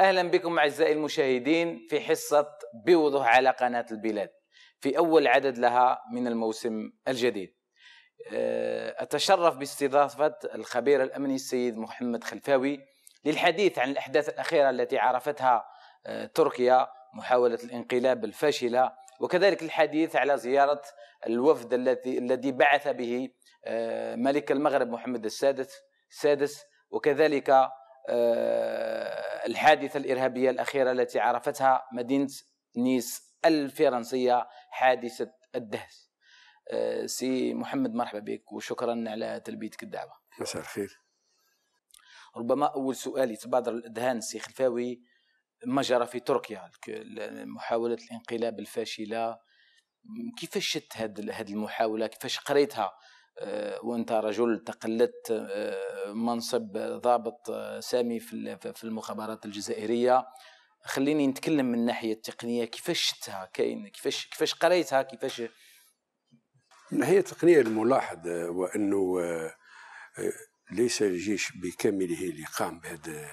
أهلا بكم أعزائي المشاهدين في حصة بوضوح على قناة البلاد في أول عدد لها من الموسم الجديد. آه، أتشرف باستضافة الخبير الأمني السيد محمد خلفاوي للحديث عن الأحداث الأخيرة التي عرفتها آه، تركيا محاولة الانقلاب الفاشلة وكذلك الحديث على زيارة الوفد الذي الذي بعث به آه، ملك المغرب محمد السادس السادس وكذلك الحادثة الإرهابية الأخيرة التي عرفتها مدينة نيس الفرنسية حادثة الدهس. آه، سي محمد مرحبا بك وشكرا على تلبيتك الدعوة. مساء الخير. ربما أول سؤال يتبادر الأذهان سي خلفاوي ما جرى في تركيا؟ محاولة الانقلاب الفاشلة كيفاش شت هذه المحاولة؟ كيفاش قريتها؟ وانت رجل تقلدت آه، منصب ضابط آه، سامي في المخابرات الجزائرية. خليني نتكلم من الناحية التقنية. كيفاش شفتها؟ كاين كيفاش كيفاش قريتها؟ كيفاش من الناحية التقنية الملاحظ هو انه ليس الجيش بكامله اللي قام بهذا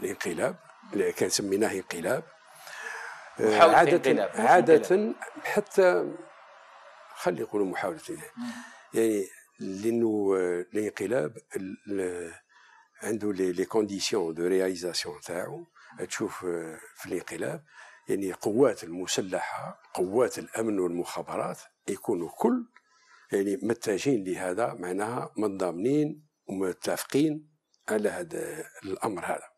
الانقلاب. اللي كان سميناه انقلاب. عادة انقلاب. عادة حتى خلي يقولوا محاولة يعني لأنه الانقلاب عنده les conditions de réalisation تاعو تشوف في الانقلاب يعني قوات المسلحه قوات الامن والمخابرات يكونوا كل يعني متجهين لهذا معناها متضامنين ومتفقين على هذا الامر هذا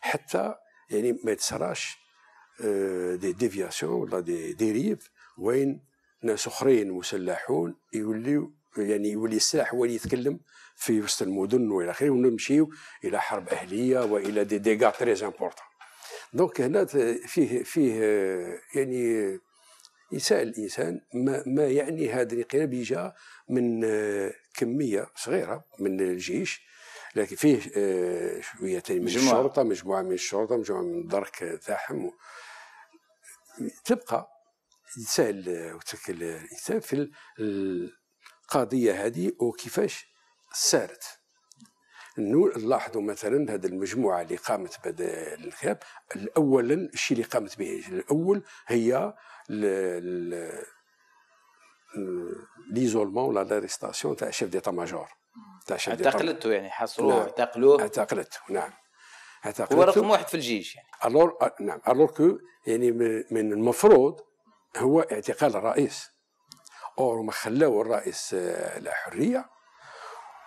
حتى يعني ما يتصراش des déviations ولا des dérives وين ناس اخرين مسلحون يوليو يعني يولي السلاح هو اللي يتكلم في وسط المدن والى آخره ونمشيو إلى حرب أهلية وإلى des dégâts très importants donc هنا فيه فيه يعني يسأل الإنسان ما, ما يعني هذا الانقلاب جاء من كمية صغيرة من الجيش لكن فيه شوية من الشرطة مجموعة من الشرطة مجموعة من الدرك تاعهم. تبقى يسال الإنسان في القضية هذه وكيفاش سارت. نلاحظوا مثلا هذه المجموعة اللي قامت بهذا الانقلاب اولا الشيء اللي قامت به الأول هي l'isolement ولا l'arrestation تاع chef d'état-major. تاع شيف اعتقلته يعني حصروه نعم. اعتقلوه. اعتقلته نعم. اعتقلته. هو رقم واحد في الجيش يعني. alors نعم. alors que يعني من المفروض هو اعتقال الرئيس or ما خلاو الرئيس آه، لا حرية.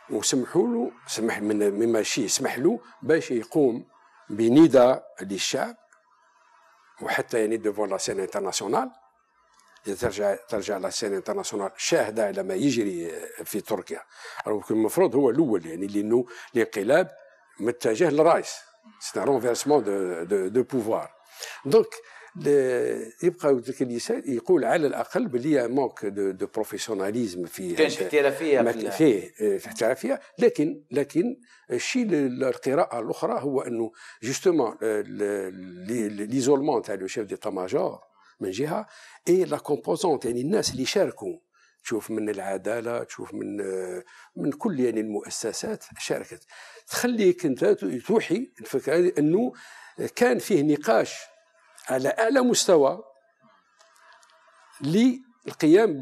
وسمحوا له سمح من مما شيء سمح له باش يقوم بنداء للشعب وحتى يعني devant la scène internationale ترجع ترجع la scène internationale شاهده على ما يجري في تركيا. المفروض هو الأول يعني لأنه الانقلاب متجه للرئيس. c'est un renversement de de, de pouvoir donc يبقى الإنسان يقول على الأقل بلي manque de, de professionnalisme في كانش احترافية فيه في احترافية. لكن لكن الشيء القراءة الأخرى هو أنه justement l'isolement تاع le chef d'état-major من جهة et la composante يعني الناس اللي شاركوا. تشوف من العدالة تشوف من من كل يعني المؤسسات شاركت. تخليك أنت توحي الفكرة أنه كان فيه نقاش على أعلى مستوى للقيام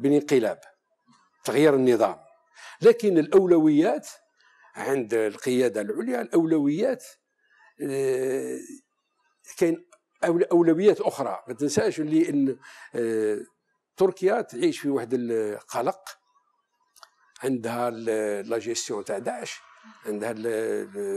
بالانقلاب تغيير النظام. لكن الأولويات عند القيادة العليا الأولويات آه، كاين أولويات أخرى. ما تنساش اللي إن آه، تركيا تعيش في واحد القلق. عندها لا جيستيون تاع داعش عندها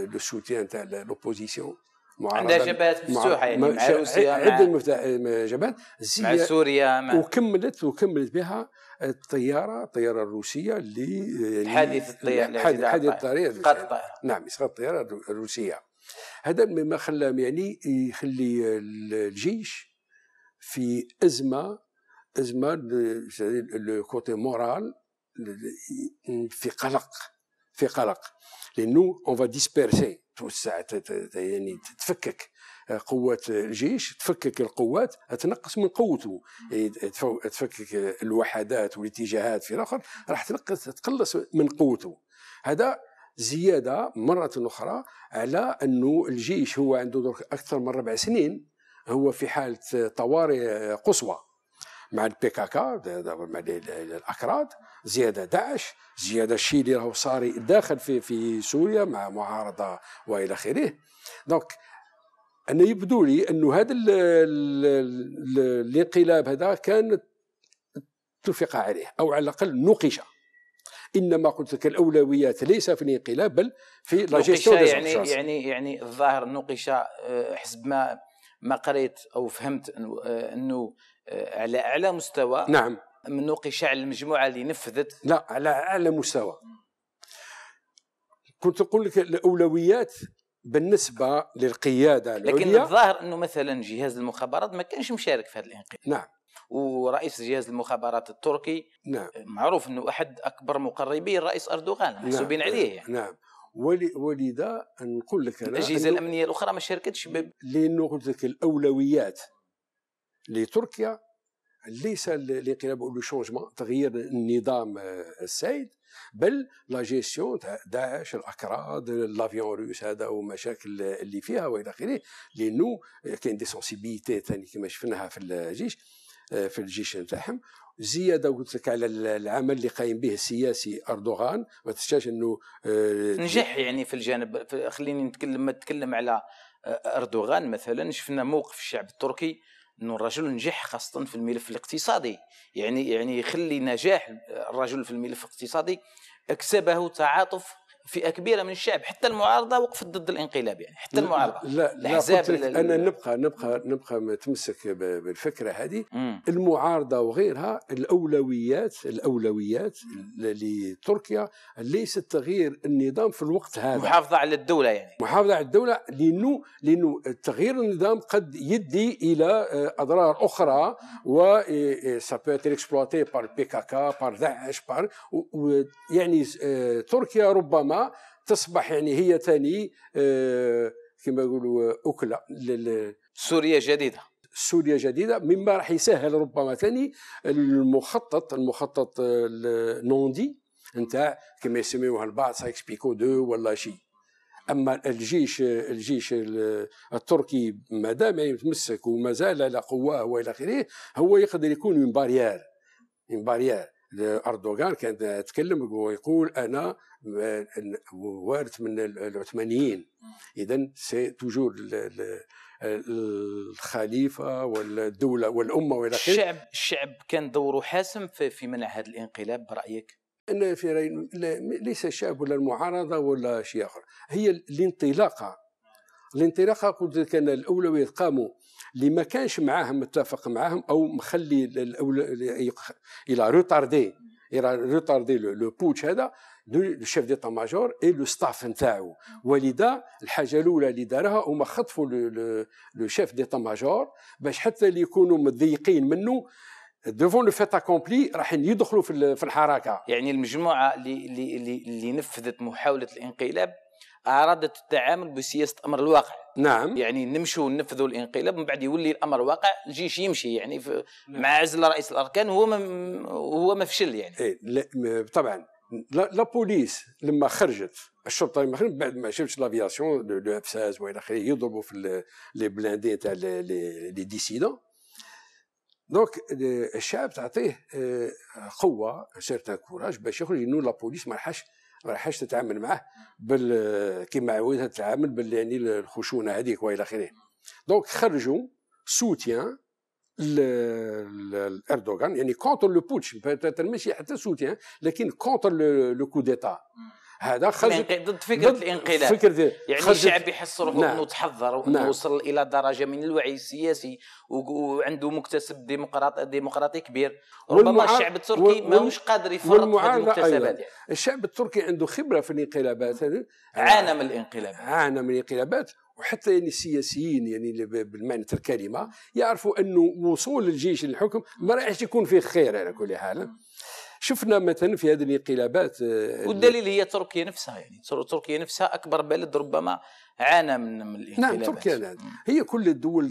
le soutien تاع l'opposition. عندها جبهات مفتوحة يعني مع روسيا عدة جبهات. مع سوريا مع وكملت وكملت بها الطيارة الطيارة الروسية اللي حادث الطيارة حادث الطيارة نعم إسقاط الطيارة الروسية. هذا مما خلى يعني يخلي الجيش في ازمه أزمة ال côté moral في قلق في قلق. لأنه on va disperser توسع يعني تفكك قوات الجيش تفكك القوات تنقص من قوته. يعني تفكك الوحدات والاتجاهات في الآخر راح تنقص تقلص من قوته. هذا زيادة مرة أخرى على أنه الجيش هو عنده أكثر من ربع سنين هو في حالة طوارئ قصوى. مع ال PKK مع الأكراد زيادة داعش زيادة الشيء اللي راهو صاري داخل في في سوريا مع معارضة وإلى آخره. donc أنا يبدو لي أنه هذا الانقلاب هذا كان اتفق عليه أو على الأقل نوقش إنما قلت لك الأولويات ليس في الانقلاب بل في لا جيستيون يعني يعني يعني الظاهر نوقش آه، حسب ما ما قريت أو فهمت انه أنه آه، على أعلى مستوى نعم. من نوقش على المجموعة اللي نفذت. لا على أعلى مستوى. كنت أقول لك الأولويات بالنسبة للقيادة العليا. لكن الظاهر أنه مثلا جهاز المخابرات ما كانش مشارك في هذا الانقلاب نعم. ورئيس جهاز المخابرات التركي نعم. معروف أنه أحد أكبر مقربي الرئيس أردوغان نعم. محسوبين نعم. عليه يعني. نعم. ولذا نقول لك أنا الأجهزة الأمنية الأخرى ما شاركتش لأنه قلت لك الأولويات. لتركيا ليس الانقلاب أو شونجمون تغيير النظام السائد بل لا جيستيون تاع داعش الأكراد l'avion russe هذا ومشاكل اللي فيها وإلى آخره. لأنه كاين des sensibilités ثاني كما شفناها في الجيش في الجيش نتاعهم زيادة قلت لك على العمل اللي قايم به السياسي أردوغان. ما تنساش إنه آه، نجح يعني في الجانب خليني نتكلم نتكلم على آه، أردوغان مثلا. شفنا موقف الشعب التركي إنه الرجل نجح خاصة في الملف الاقتصادي. يعني يعني يخلي نجاح الرجل في الملف الاقتصادي أكسبه تعاطف فئة كبيرة من الشعب حتى المعارضة وقفت ضد الانقلاب يعني حتى المعارضة. لا لا أنا نبقى نبقى نبقى متمسك بالفكرة هذه. المعارضة وغيرها الأولويات الأولويات لتركيا ليست تغيير النظام في الوقت هذا. محافظة على الدولة يعني. محافظة على الدولة لأنه لأنه تغيير النظام قد يدي إلى آه، أضرار أخرى و سا بو اكسبلوتي بار بي كاكا بار داعش بار يعني آه، تركيا ربما تصبح يعني هي ثاني آه، كما يقولوا أكلة سوريا جديدة. سوريا جديدة مما راح يسهل ربما ثاني المخطط المخطط نوندي نتاع كما يسميوها البعض سايكس بيكو دو ولا شيء أما الجيش الجيش التركي ما دام يتمسك وما زال على قواه وإلى آخره هو يقدر يكون من barrière من barrière اردوغان كان يتكلم ويقول أنا وارث من العثمانيين. اذا c'est toujours الخليفة والدولة والأمة وإلى آخره. الشعب الشعب كان دوره حاسم في منع هذا الانقلاب برأيك؟ أن في رأي ليس الشعب ولا المعارضة ولا شيء آخر. هي الانطلاقة. الانطلاقة قلت لك أن الاولويات قاموا اللي ما كانش معاهم متفق معاهم أو مخلي il a retardé il a retardé le putsch هذا le chef d'état-major et le staff نتاعو. ولذا الحاجة الأولى اللي دارها هما خطفوا le chef d'état-major باش حتى اللي يكونوا متضيقين منه devant le fait accompli راح يدخلوا في الحركة. يعني المجموعة اللي اللي اللي نفذت محاولة الانقلاب ارادت التعامل بسياسة أمر الواقع. نعم. يعني نمشوا ننفذوا الانقلاب من بعد يولي الأمر واقع الجيش يمشي يعني نعم. مع عزل رئيس الأركان هو ما هو ما فشل يعني. إيه طبعا la police لما خرجت الشرطة لما خرجت بعد ما شفتش l'aviation les F-16 وإلى آخره يضربوا في les blindés تاع les dissidents donc الشعب تعطيه آه، قوة certain courage باش يخرج إنه la police ما راحش ما راحش تتعامل معاه بال كيما عودها تتعامل بال يعني الخشونة هذيك وإلى آخره. donc خرجوا سوتيان الاردوغان يعني contre le putsch ماشي حتى سوتيان لكن contre le coup d'État هذا خرج ضد فكرة ضد الانقلاب. فكرة يعني الشعب يحس روحه نعم. انه تحضر وأنه نعم. وصل إلى درجة من الوعي السياسي وعنده مكتسب ديمقراطي ديمقراطي كبير. ربما الشعب التركي ماهوش قادر يفرط هذه المكتسبات يعني. الشعب التركي عنده خبرة في الانقلابات. عانى من الانقلابات. عانى من الانقلابات. وحتى يعني السياسيين يعني بالمعنى الكلمة يعرفوا أنه وصول الجيش للحكم ما راح يكون فيه خير على كل حال. شفنا مثلا في هذه الانقلابات آه، والدليل هي تركيا نفسها يعني. تركيا نفسها أكبر بلد ربما عانى من من الانقلابات. نعم تركيا نعم. هي كل الدول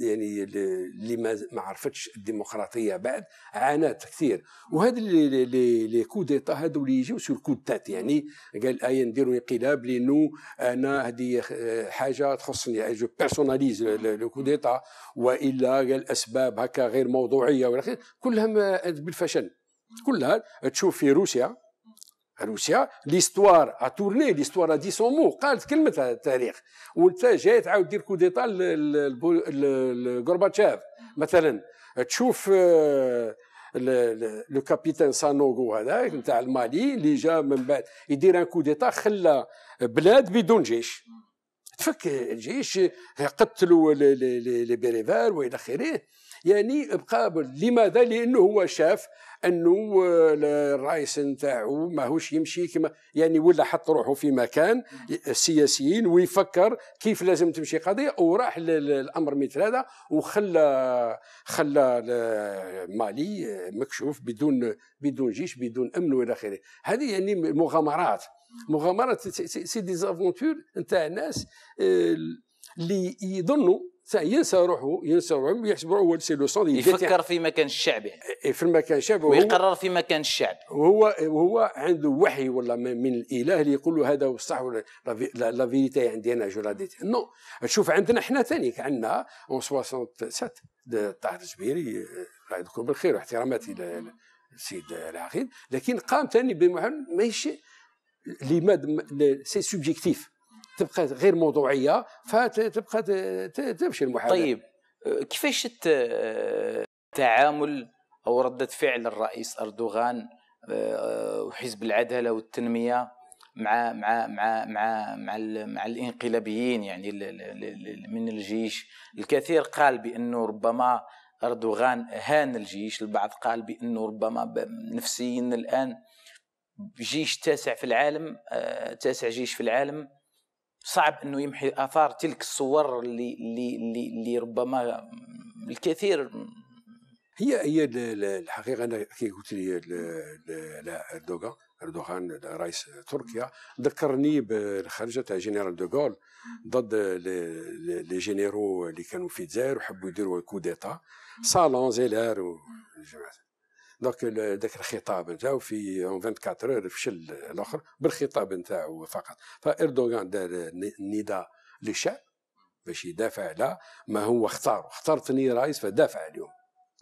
يعني اللي ما عرفتش الديمقراطية بعد عانات كثير. وهذا les coups d'État هذو اللي يجيو sur coup de tête. يعني قال اي نديروا انقلاب لأنه أنا هذه حاجة تخصني. je personnalise le coup d'État وإلا قال أسباب هكا غير موضوعية ولا كلها بالفشل. كلها تشوف في روسيا روسيا ليستوار ا تورني ليستوار ا دي سون مو قالت كلمة التاريخ. وانت جاي تعاود دير كو ديتا لغورباتشيف مثلا تشوف لو كابيتان سانوغو هذاك نتاع المالي اللي جا من بعد يدير ان كو ديتا خلى بلاد بدون جيش. تفك الجيش قتلوا لي بيريفال وإلى آخره. يعني بقى لماذا؟ لأنه هو شاف أنه الرئيس نتاعو ماهوش يمشي كما يعني ولا حط روحه في مكان السياسيين ويفكر كيف لازم تمشي قضية وراح الأمر مثل هذا وخلى خلى مالي مكشوف بدون بدون جيش بدون أمن وإلى آخره. هذه يعني مغامرات. مغامرات c'est des aventures نتاع ناس آه، اللي يظنوا ينسى روحه ينسى روحه يحسب روحه هو c'est le seul يفكر في مكان الشعب يعني. إيه، في المكان الشعب. ويقرر في مكان الشعب. وهو وهو عنده وحي ولا من الإله اللي يقول له هذا هو الصح ولا la vérité عندي أنا je la détiens تشوف عندنا إحنا ثاني عندنا en 67 طه الزبيري الله يذكره بالخير واحتراماتي للسيد العقيد. لكن قام ثاني بمحل ماشي لماذا c'est subjectif. تبقى غير موضوعية فتبقى تمشي المحاولة. طيب كيفاش التعامل أو ردة فعل الرئيس أردوغان آه، وحزب العدالة والتنمية مع مع مع مع مع, مع الانقلابيين؟ يعني من الجيش؟ الكثير قال بأنه ربما أردوغان هان الجيش البعض قال بأنه ربما نفسيا الآن. جيش تاسع في العالم آه، تاسع جيش في العالم. صعب إنه يمحي آثار تلك الصور اللي اللي اللي, اللي ربما الكثير هي هي الحقيقة أنا كي قلت لي أردوغان أردوغان رئيس تركيا ذكرني بالخرجه تاع جنرال دوغول ضد les généraux اللي كانوا في الجزائر وحبوا يديروا coup d'état Salan, Zeller والجماعه donc ذاك الخطاب نتاعو في 24 heures فشل الآخر بالخطاب نتاعو فقط. فإردوغان دار نداء للشعب باش يدافع على ما هو اختار اخترتني رئيس فدافع اليوم.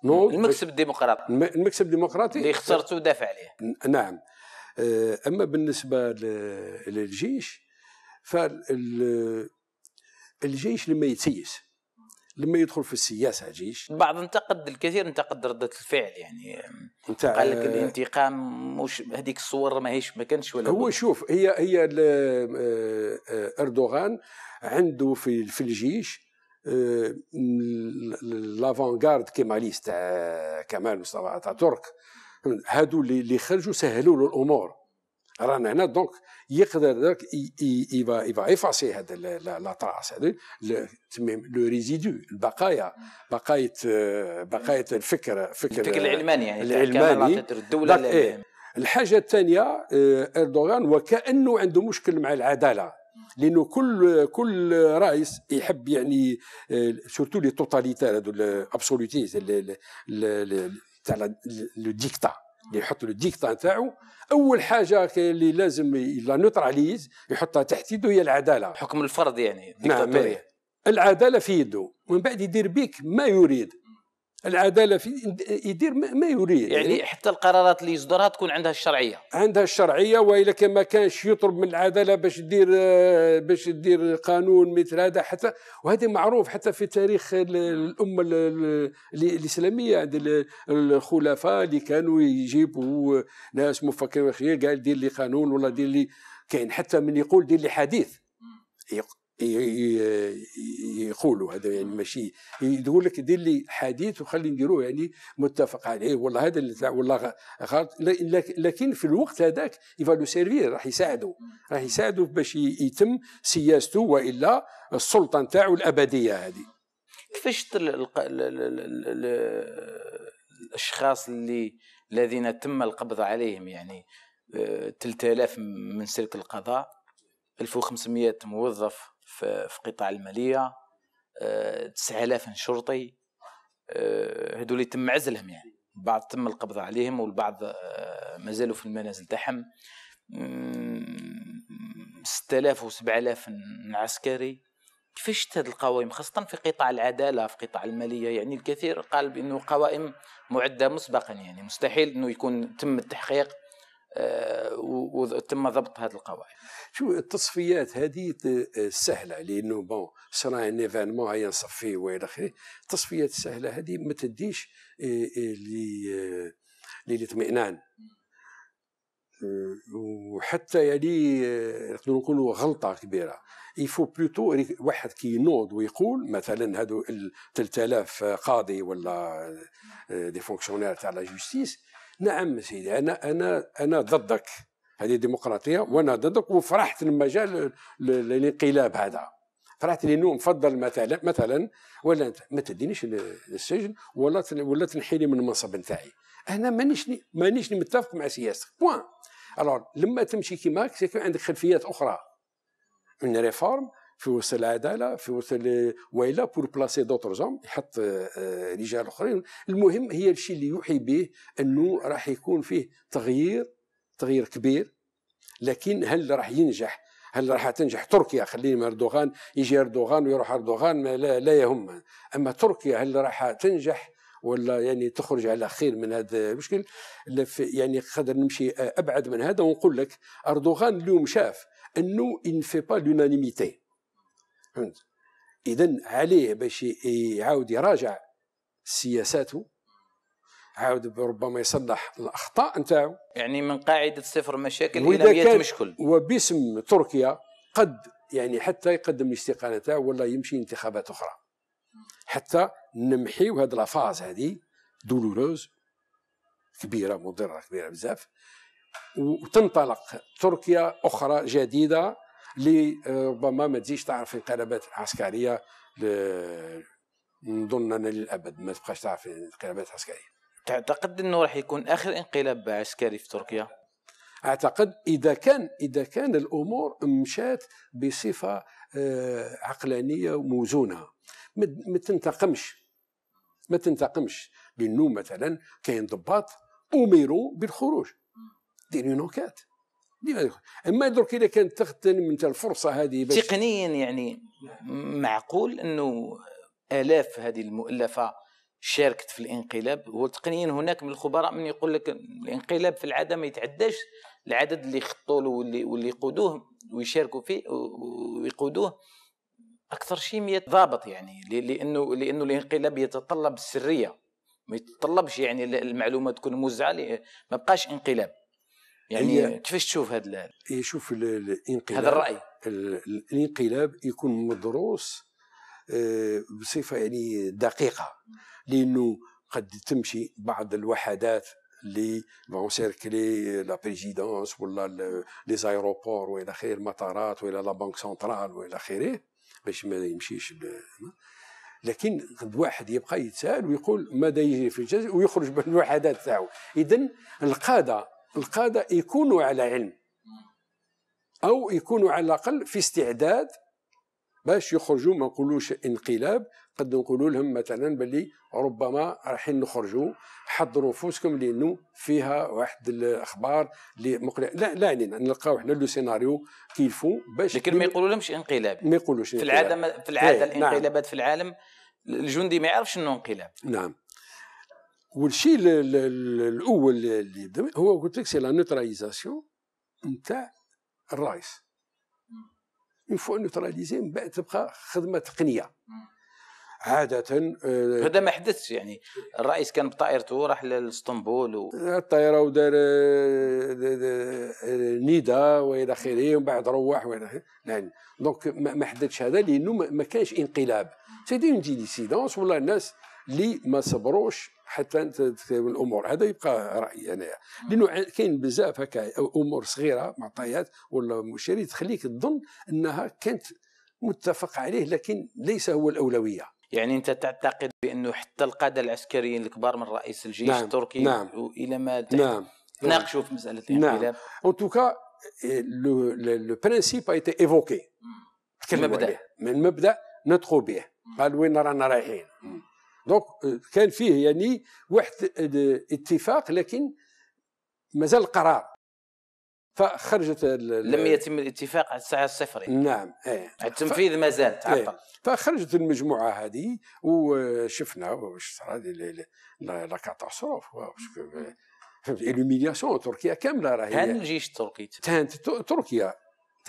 نو المكسب الديمقراطي. المكسب الديمقراطي؟ اللي اخترته ودافع عليه. نعم. آه، أما بالنسبة للجيش فالجيش لما يتسيس لما يدخل في السياسة جيش. البعض انتقد الكثير انتقد ردة الفعل يعني قال لك الانتقام مش هذيك الصور ما هيش ما كانش ولا هو شوف هي هي آه، آه، أردوغان عنده في في الجيش آه، l'avant-garde kémaliste تاع كمال مصطفى أتاتورك. هادو اللي خرجوا سهلوا له الأمور. رانا هنا donc يقدر donc يفا يفا effacer هذا la trace هذا le résidu البقايا بقايا بقايا الفكر فكر الفكر العلماني يعني العلماني. الدولة إيه الحاجة الثانية إردوغان وكأنه عنده مشكل مع العدالة لأنه كل كل رئيس يحب يعني surtout les totalitaires هذو ال absolutistes تاع le dicta اللي يحط له ال dicta نتاعو أول حاجة اللي لازم la neutralise يحطها تحت يده هي العدالة. حكم الفرد يعني نعم العدالة في يده ومن بعد يدير بك ما يريد. العدالة في يدير ما يريد. يعني, يعني حتى القرارات اللي يصدرها تكون عندها الشرعية. عندها الشرعية وإلا كان ما كانش يطلب من العدالة باش دير باش دير قانون مثل هذا حتى. وهذا معروف حتى في تاريخ الأمة الإسلامية عند الخلفاء اللي كانوا يجيبوا ناس مفكرين قال دير لي قانون ولا دير لي كاين حتى من يقول دير لي حديث. يقولوا هذا يعني ماشي. يقول لك دير لي حديث وخلي نديروه يعني متفق عليه. والله هذا اللي والله غلط. لكن في الوقت هذاك il fallait servir راح يساعدوا راح يساعدوا باش يتم سياسته وإلا السلطة نتاعو الأبدية هذه. كيفاش الأشخاص اللي الذين تم القبض عليهم يعني 3000 آه، من سلك القضاء 1500 موظف. في قطاع المالية 9000 شرطي هذول يتم عزلهم يعني. بعض تم القبض عليهم والبعض ما زالوا في المنازل تاعهم. 6000 و 7000 عسكري. كيفاش هذه القوائم؟ خاصة في قطاع العدالة في قطاع المالية يعني الكثير قال بأنه قوائم معدة مسبقا يعني. مستحيل أنه يكون تم التحقيق آه، وتم ضبط هذه القوائم شو التصفيات هذه؟ سهلة لأنه bon صرا un événement هيا نصفيه والى اخره التصفيات السهله هذه ما تديش آه، آه، للاطمئنان وحتى يعني نقدروا نقولوا غلطة كبيرة. il vaut plutôt واحد كي ينوض ويقول مثلا هادو 3000 قاضي ولا des fonctionnaires تاع la justice نعم سيدي أنا أنا أنا ضدك. هذه ديمقراطية وأنا ضدك وفرحت لما جاء الانقلاب هذا. فرحت لأنه نفضل مثلا مثلا ولا ما تدينيش للسجن ولا ولا تنحيني من المنصب نتاعي. أنا مانيش مانيش متفق مع سياستك. point. Alors لما تمشي كيما عندك خلفيات أخرى. une réforme في وسط العدالة في وسط وإلا pour placer d'autres hommes يحط آه، رجال آخرين. المهم هي الشيء اللي يوحي به إنه راح يكون فيه تغيير تغيير كبير. لكن هل راح ينجح؟ هل راح تنجح تركيا؟ خلينا أردوغان يجي أردوغان ويروح أردوغان لا, لا يهم. أما تركيا هل راح تنجح ولا يعني تخرج على خير من هذا المشكل؟ يعني قدر نمشي أبعد من هذا ونقول لك أردوغان اليوم شاف إنه ان في با لونانيميتي فهمت اذا عليه باش يعاود يراجع سياساته عاود ربما يصلح الأخطاء نتاعو. يعني من قاعدة صفر مشاكل إلى 100 مشكل وباسم تركيا قد يعني حتى يقدم الاستقالة نتاعو ولا يمشي انتخابات أخرى. حتى نمحيو هاد لافاز هذه دولوروز كبيرة مضرة كبيرة بزاف وتنطلق تركيا أخرى جديدة اللي ربما ما تزيدش تعرف انقلابات عسكريه نظن أنا للأبد ما تبقاش تعرف انقلابات عسكريه تعتقد إنه راح يكون آخر انقلاب عسكري في تركيا؟ أعتقد إذا كان إذا كان الأمور مشات بصفة آه، عقلانية وموزونة. ما تنتقمش. ما تنتقمش. لأنه مثلا كاين ضباط أمروا بالخروج. ديروا نوكات أما درك إذا كانت تغتنم انت الفرصه هذه باش تقنيا يعني معقول أنه آلاف هذه المؤلفة شاركت في الانقلاب هو تقنيا هناك من الخبراء من يقول لك الانقلاب في العادة ما يتعداش العدد اللي يخطوا له واللي واللي يقودوه ويشاركوا فيه ويقودوه أكثر شيء 100 ضابط يعني لأنه لأنه الانقلاب يتطلب السرية ما يتطلبش يعني المعلومة تكون موزعه ما بقاش انقلاب. يعني كيفاش تشوف هذا شوف الانقلاب هذا الرأي. الانقلاب يكون مدروس آه، بصفة يعني دقيقة لأنه قد تمشي بعض الوحدات اللي vont encercler la présidence ولا les aéroports وإلى اخره المطارات ولا la banque centrale وإلى آخره باش ما يمشيش لكن قد واحد يبقى يتساءل ويقول ماذا يجري في الجزائر ويخرج من الوحدات تاعو. اذا القادة القادة يكونوا على علم. أو يكونوا على الأقل في استعداد باش يخرجوا ما نقولوش انقلاب قد نقولوا لهم مثلا باللي ربما رايحين نخرجوا حضروا نفوسكم لأنه فيها واحد الأخبار اللي مقلق. لا لا يعني نلقاو إحنا le scénario qu'il faut باش لكن ما يقولوا لهمش انقلاب. ما يقولوش في العاده في العاده إيه، الانقلابات نعم. في العالم الجندي ما يعرفش إنه انقلاب. نعم. والشيء الأول اللي هو قلت لك c'est la neutralisation نتاع الرئيس une fois neutralisé من بعد تبقى خدمة تقنية. عادة آه، هذا ما حدثش يعني. الرئيس كان بطائرته راح لإسطنبول و... الطائرة ودار آه، نيدا وإلى آخره ومن بعد روح وإلى آخره. يعني donc ما حدثش هذا لأنه ما كانش انقلاب. سيدي une dissidence ولا الناس اللي ما صبروش حتى تكتب الأمور. هذا يبقى رايي أنا. لأنه كاين بزاف هكا أمور صغيرة معطيات ولا مشاري تخليك تظن أنها كانت متفق عليه لكن ليس هو الأولوية. يعني أنت تعتقد بأنه حتى القادة العسكريين الكبار من رئيس الجيش نعم. التركي نعم. إلى ما نعم. تناقشوا في مسألة الانقلاب. نعم en tout cas le principe a été évoqué كمبدا من المبدا ندخل به. قال وين رانا رايحين؟ donc كان فيه يعني واحد اتفاق لكن مازال القرار فخرجت لم يتم الاتفاق على الساعة الصفر. نعم إيه. التنفيذ مازال تعطل. إيه. فخرجت المجموعة هذه وشفنا واش صرا la catastrophe l'humiliation تركيا كاملة راهي كان الجيش التركي تركيا.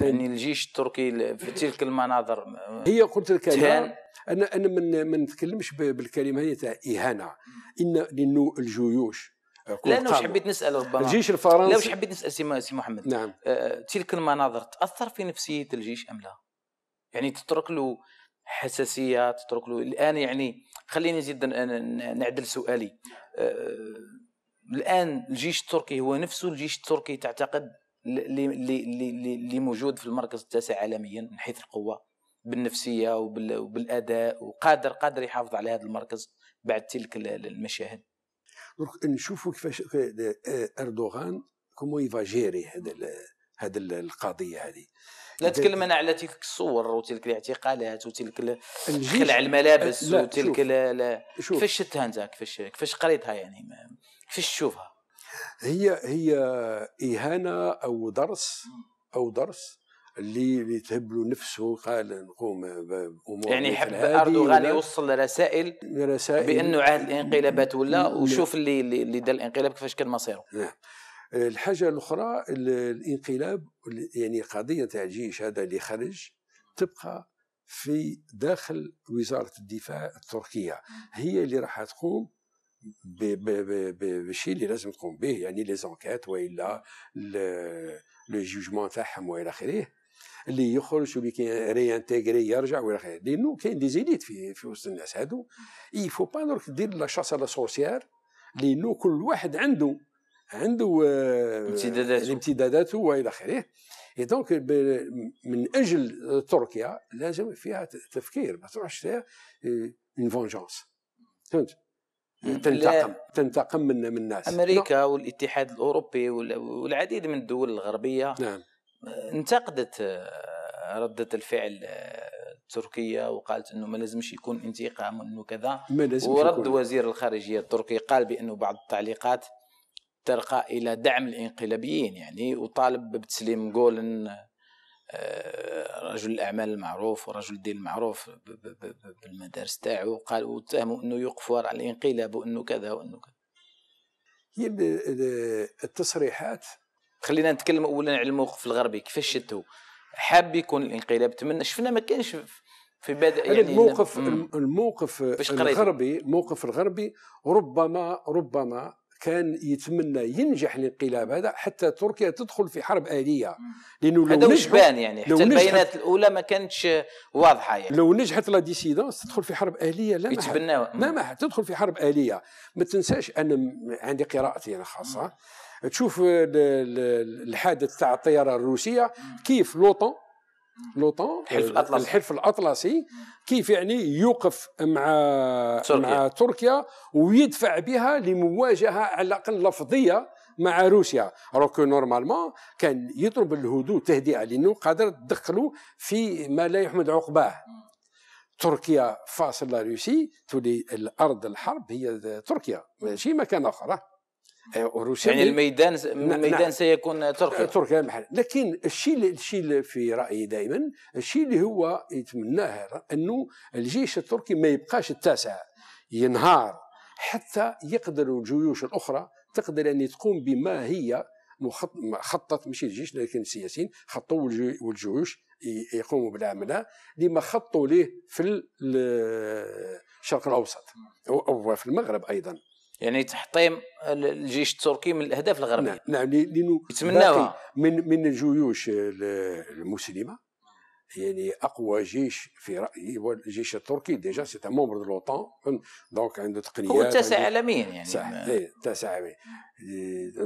يعني الجيش التركي في تلك المناظر هي قلت لك أنا أنا أنا من ما نتكلمش بالكلمة هي تاع إهانة. إن لأنه الجيوش لا أنا واش حبيت نسأل ربما. الجيش الفرنسي لا واش حبيت نسأل سي محمد. نعم. آه تلك المناظر تأثر في نفسية الجيش أم لا؟ يعني تترك له حساسيه تترك له الآن يعني خليني نزيد نعدل سؤالي. آه الآن الجيش التركي هو نفسه الجيش التركي تعتقد اللي موجود في المركز التاسع عالميا من حيث القوة بالنفسية وبالأداء وقادر قادر يحافظ على هذا المركز بعد تلك المشاهد. donc نشوفوا كيفاش أردوغان comment il va gérer هذا هذا القضية هذه. لا تكلم أنا على تلك الصور وتلك الاعتقالات وتلك خلع الملابس لا وتلك كيفاش شفتها أنت؟ كيفاش كيفاش قريتها يعني؟ كيفاش تشوفها؟ هي هي إهانة أو درس أو درس اللي اللي تهب نفسه قال نقوم بامور يعني حب اردوغان يوصل رسائل رسائل. بأنه عهد الانقلابات ولا وشوف اللي اللي دار الانقلاب كيفاش كان مصيره. نعم. الحاجة الأخرى الانقلاب يعني قضية تاع الجيش هذا اللي خرج تبقى في داخل وزارة الدفاع التركية. هي اللي راح تقوم بالشيء اللي لازم تقوم به يعني لي زونكيت والا le jugement تاعهم وإلى آخره اللي يخرج واللي كي réintégré يرجع وإلى آخره. لأنه كاين des élites في في وسط الناس هادو. il faut pas درك دير la chasse aux sorcières لأنه كل واحد عنده عنده امتداداته امتداداته وإلى آخره. et donc من أجل تركيا لازم فيها تفكير. ما تروحش فيها une vengeance فهمت؟ تنتقم تنتقم من من الناس. أمريكا نعم. والاتحاد الأوروبي والعديد من الدول الغربية نعم. انتقدت ردة الفعل التركية وقالت إنه ما لازمش يكون انتقام وإنه كذا. ما لازم ورد يكون. وزير الخارجية التركي قال بإنه بعض التعليقات ترقى إلى دعم الإنقلابيين يعني وطالب بتسليم جولن رجل الأعمال المعروف ورجل الدين المعروف بالمدارس تاعو قال واتهموا إنه يوقف وراء الانقلاب وإنه كذا وإنه كذا. هي التصريحات خلينا نتكلم اولا على الموقف الغربي كيفاش شتو حاب يكون الانقلاب تمنى شفنا ما كانش في بدء يعني الموقف الموقف الغربي الموقف الغربي ربما ربما كان يتمنى ينجح الانقلاب. هذا حتى تركيا تدخل في حرب آلية. لأنه لو هذا بان يعني؟ حتى البيانات الأولى ما كانتش واضحة يعني. لو نجحت لا ديسيدونس تدخل في حرب آلية لا يتبناوها لا ما تدخل في حرب آلية. ما تنساش أنا عندي قراءتي أنا خاصة. تشوف الحادث تاع الطيارة الروسية كيف l'OTAN l'OTAN الحلف الأطلسي. الحلف الأطلسي كيف يعني يوقف مع تركيا. مع تركيا ويدفع بها لمواجهة على الأقل لفظية مع روسيا. روكو normalement كان يطلب الهدوء تهدئة لأنه قادر تدخلوا في ما لا يحمد عقباه. تركيا فاصل لا روسي تولي الأرض الحرب هي تركيا ماشي مكان آخر. روسيا يعني الميدان الميدان نعم. سيكون تركيا. تركيا المحل لكن الشيء الشيء في رأيي دائما الشيء اللي هو يتمناه أنه الجيش التركي ما يبقاش التاسع ينهار. حتى يقدر الجيوش الأخرى تقدر أن تقوم بما هي مخطط مش الجيش لكن السياسيين خطوا والجيوش يقوموا بالعمل لما خطوا ليه في الشرق الأوسط أو في المغرب أيضا. يعني تحطيم الجيش التركي من الأهداف الغربية. نعم نعم لأنه يتمناها من من الجيوش المسلمة يعني أقوى جيش في رأيي هو الجيش التركي. déjà c'est membre de l'OTAN donc عنده تقنيات هو التاسع عالميا يعني. صح التاسع عالميا.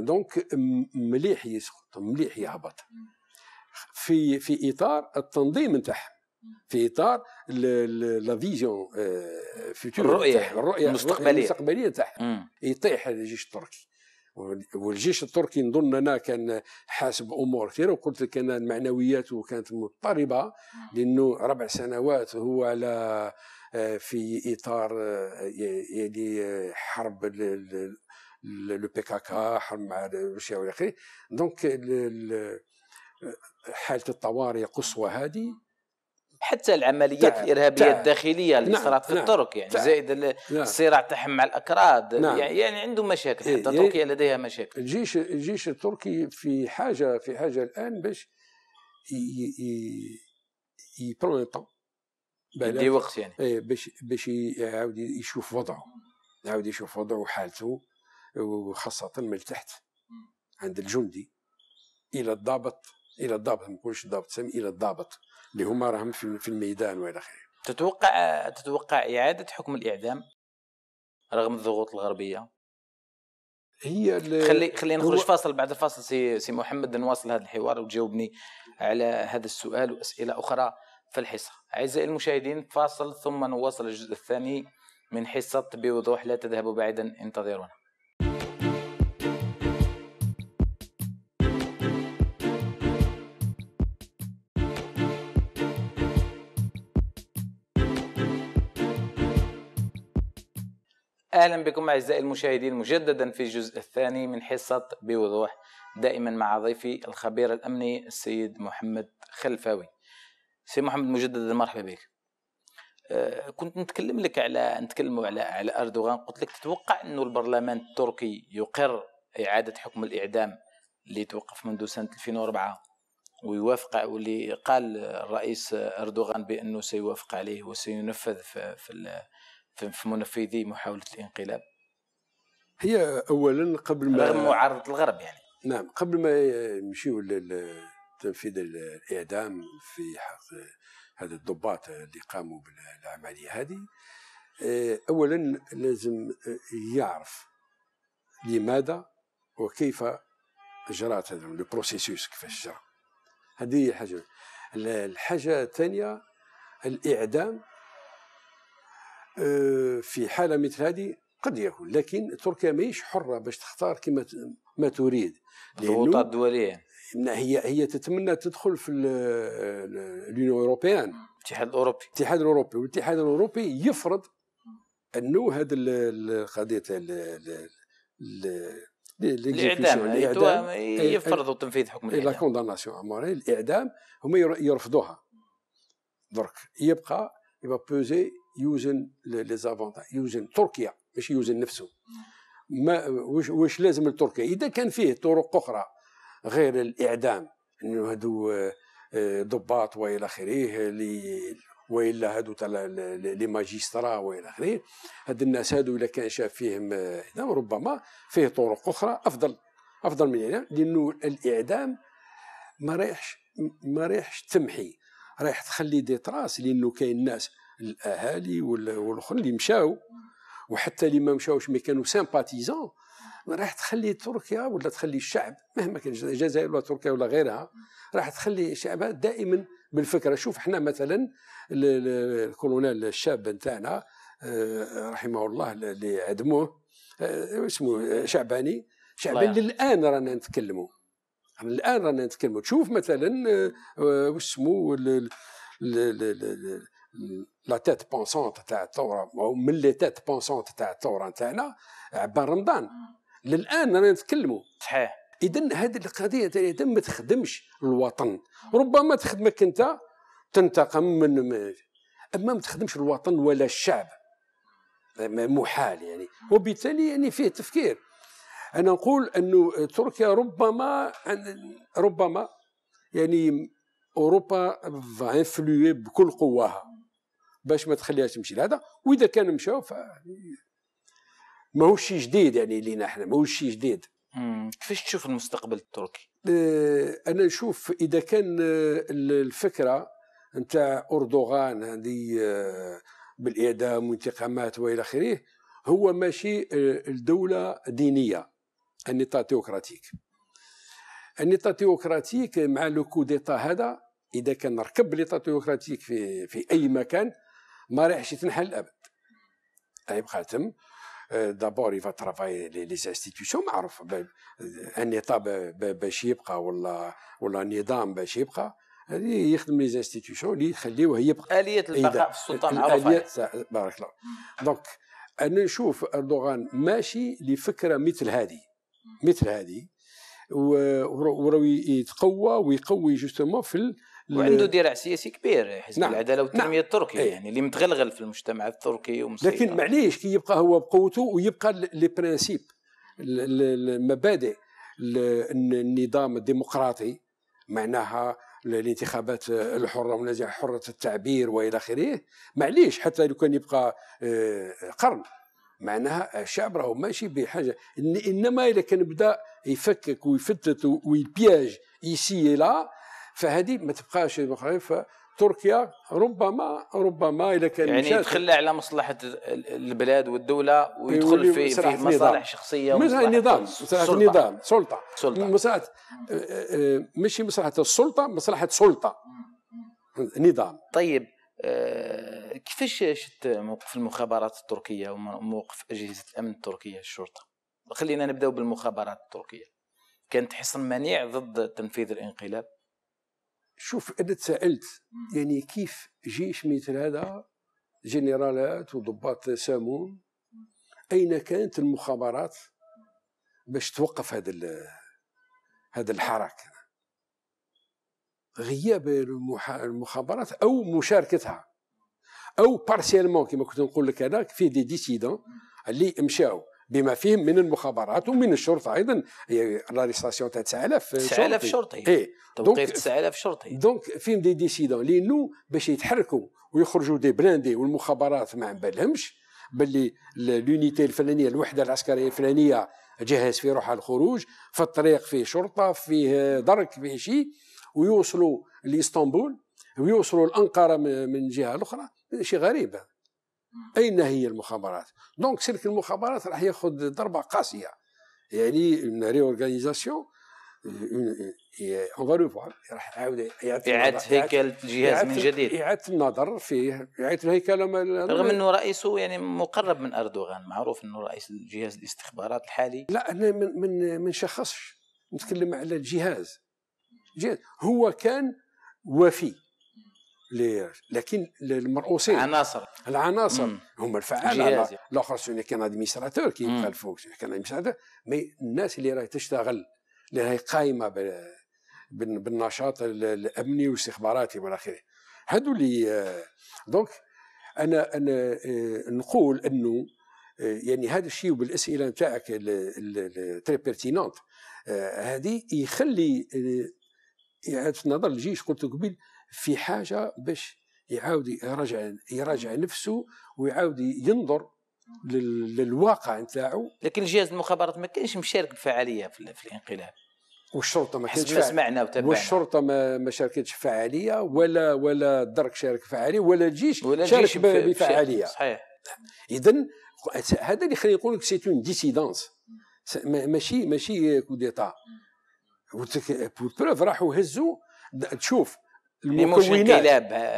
donc مليح يسقط مليح يهبط. في في إطار التنظيم نتاعهم. في إطار la vision future الرؤية الرؤية المستقبلية. المستقبلية تاعها. يطيح الجيش التركي. والجيش التركي نظن أنا كان حاسب أمور كثيرة وقلت لك أن معنوياته كانت مضطربة لأنه ربع سنوات هو على في إطار يعني حرب لو بي كاكا حرب مع روسيا والى اخره دونك حالة الطوارئ قصوى هذه. حتى العمليات تعب الإرهابية تعب الداخلية اللي نعم صارت في نعم. الترك يعني تعب زائد نعم. الصراع تاعهم مع الأكراد نعم. يعني, يعني عندهم مشاكل حتى إيه. تركيا لديها مشاكل. الجيش الجيش التركي في حاجة في حاجة الآن باش ي prend ton يدي وقت يعني. إيه باش باش يعاود يشوف وضعه. يعاود يشوف وضعه وحالته وخاصة من التحت عند الجندي إلى الضابط. إلى الضابط ما نقولش الضابط سامي إلى الضابط اللي هما راهم في الميدان وإلى آخره. تتوقع تتوقع إعادة حكم الإعدام رغم الضغوط الغربية؟ هي خلي خلينا نخرج فاصل بعد الفاصل سي سي محمد نواصل هذا الحوار وتجاوبني على هذا السؤال وأسئلة أخرى في الحصة. أعزائي المشاهدين فاصل ثم نواصل الجزء الثاني من حصة بوضوح لا تذهبوا بعيدا انتظرونا. أهلا بكم أعزائي المشاهدين مجددا في الجزء الثاني من حصة بوضوح دائما مع ضيفي الخبير الأمني السيد محمد خلفاوي. سي محمد مجددا مرحبا بك. أه كنت نتكلم لك على نتكلم على على أردوغان قلت لك تتوقع أنه البرلمان التركي يقر إعادة حكم الإعدام اللي توقف منذ سنة 2004 ويوافق واللي قال الرئيس أردوغان بأنه سيوافق عليه وسينفذ في, في في منفذي محاولة الانقلاب. هي أولا قبل ما معارضة الغرب يعني. نعم قبل ما يمشيوا لتنفيذ الإعدام في حق هذا الضباط اللي قاموا بالعملية هذه آه، أولا لازم يعرف لماذا وكيف جرات هذا البروسيسوس كيفاش جرى هذه حاجة. الحاجة الثانية الإعدام آه، في حالة مثل هذه قد يكون لكن تركيا ماهيش حرة باش تختار كما ما تريد. الضغوطات الدولية. هي هي تتمنى تدخل في اليونيون اوروبيان الاتحاد الأوروبي. الاتحاد الأوروبي. والاتحاد الأوروبي يفرض أنه هذه القضية الإعدام. الإعدام. يفرضوا تنفيذ حكم الإعدام. لا كوندامناسيون الإعدام هم يرفضوها. درك. يبقى يبقى بوزي يوزن لي زافونتاج يوزن تركيا ماشي يوزن نفسه. ما واش, واش لازم لتركيا؟ إذا كان فيه طرق أخرى غير الإعدام إنه هادو آه، ضباط وإلى آخره وإلا هادو تاع لي ماجسترا وإلى آخره هاد الناس هادو اذا كان شاف فيهم اعدام ربما فيه طرق أخرى أفضل أفضل من الإعدام لأنه الإعدام ما رايحش ما رايحش تمحي رايح تخلي des traces لأنه كاين ناس الأهالي والآخرين اللي مشاو وحتى اللي ما مشاوش mais كانوا sympathisants راح تخلي تركيا ولا تخلي الشعب مهما كان الجزائر ولا تركيا ولا غيرها راح تخلي شعبها دائما بالفكرة. شوف إحنا مثلا الكولونيل الشاب نتاعنا آه، رحمه الله اللي عدموه آه، اسمه شعباني. شعباني للان رانا نتكلموا. الآن رانا نتكلموا. تشوف مثلا آه، واش اسمه la tête pensante تاع الثوره من les têtes pensantes تاع الثوره نتاعنا عبان رمضان للان رانا نتكلموا صحيح اذا هذه القضية اذا ما تخدمش الوطن ربما تخدمك انت تنتقم من اما ما تخدمش الوطن ولا الشعب محال يعني وبالتالي يعني فيه تفكير أنا نقول انه تركيا ربما ربما يعني اوروبا فانفلوي بكل قواها باش ما تخليهاش تمشي لهذا. وإذا كان مشاو ف ماهوش شي جديد يعني لينا إحنا ماهوش شي جديد. كيفاش تشوف المستقبل التركي؟ آه أنا نشوف إذا كان آه، الفكرة نتاع أردوغان هذه آه، بالإعدام وانتقامات وإلى آخره هو ماشي الدولة آه، دينية النظام théocratique. النظام théocratique مع le coup d'État هذا إذا كان ركب l'État théocratique في في أي مكان ما راحش يتنحل أبد. يبقى تم d'abord il va travailler les institutions معروف un État باش يبقى ولا ولا نظام باش يبقى هذه يخدم les institutions اللي يخليوه يبقى. آلية البقاء في السلطه معروفه بارك الله. donc أنا نشوف أردوغان ماشي لفكرة مثل هذه مثل هذه وراه يتقوى ويقوي justement في وعنده ذراع سياسي كبير حزب نعم. العدالة والتنمية نعم. التركي أي. يعني اللي متغلغل في المجتمع التركي ومسيطر. لكن معليش كي يبقى هو بقوته ويبقى les principes المبادئ النظام الديمقراطي معناها الانتخابات الحرة والنزاع حرة التعبير وإلى آخره معليش حتى لو كان يبقى آه، قرن معناها الشعب راهو ماشي بحاجة إنما اذا كان بدا يفكك ويفتت ويبياج يسي لا فهذه ما تبقاش فتركيا ربما ربما إذا كان يعني يتخلى على مصلحة البلاد والدولة ويدخل في في مصالح شخصية مصلحه النظام مصلحه النظام سلطة. سلطة. مصلحه ماشي مصلحه السلطة مصلحه سلطة. نظام. طيب آه، كيفاش شفت موقف المخابرات التركية وموقف أجهزة الأمن التركية الشرطة؟ خلينا نبداو بالمخابرات التركية. كانت حصن منيع ضد تنفيذ الانقلاب؟ شوف أنا تساءلت يعني كيف جيش مثل هذا جنرالات وضباط سامون أين كانت المخابرات باش توقف هذا هذا الحراك؟ غياب المخابرات أو مشاركتها أو بارسيالمون كما كنت نقول لك أنا في دي ديسيدون اللي مشاو. بما فيهم من المخابرات ومن الشرطة أيضا. l'arrestation تاع 9000 9000 شرطي. اي توقيف 9000 شرطي. donc فيهم des dissidents؟ لأنه باش يتحركوا ويخرجوا des blindés والمخابرات ما بالهمش باللي l'unité الفلانية الوحدة العسكرية الفلانية جهز في روحها الخروج في الطريق فيه شرطة فيه درك فيه شيء ويوصلوا لإسطنبول ويوصلوا لأنقرة من جهة الاخرى شيء غريب. أين هي المخابرات؟ donc سلك المخابرات راح ياخذ ضربة قاسية. يعني une réorganisation en فالو راح يعاود إعادة هيكله الجهاز من جديد. اعاده النظر فيه. اعاده الهيكله رغم إنه رئيسه يعني مقرب من أردوغان معروف إنه رئيس الجهاز الاستخبارات الحالي. لا أنا من من من شخصش نتكلم على الجهاز. جهاز. هو كان وفي. لكن المرؤوسين عناصر العناصر. هم الفعال الآخر كان administrateur كي يبقى الفوق كان administrateur. mais الناس اللي راهي تشتغل اللي راهي قايمة بالنشاط الأمني والاستخباراتي والى اخره هادو اللي donc أنا أنا آه، نقول إنه آه، يعني هذا الشيء وبالأسئلة نتاعك très pertinentes آه، هذه يخلي اعاده النظر الجيش قلت قبل في حاجة باش يعاود يراجع يراجع نفسه ويعاود ينظر للواقع نتاعو. لكن الجهاز المخابرات ما كانش مشارك بفعالية في, في الانقلاب. والشرطة ما كانتش سمعنا وتابعنا. والشرطة ما ما شاركتش فعالية ولا ولا الدرك شارك فعالية ولا الجيش ولا الجيش شارك بفعالية. صحيح. اذا هذا اللي يخليني نقول لك c'est une dissidence ماشي ماشي coup d'État bref راحوا هزوا. تشوف المكونات.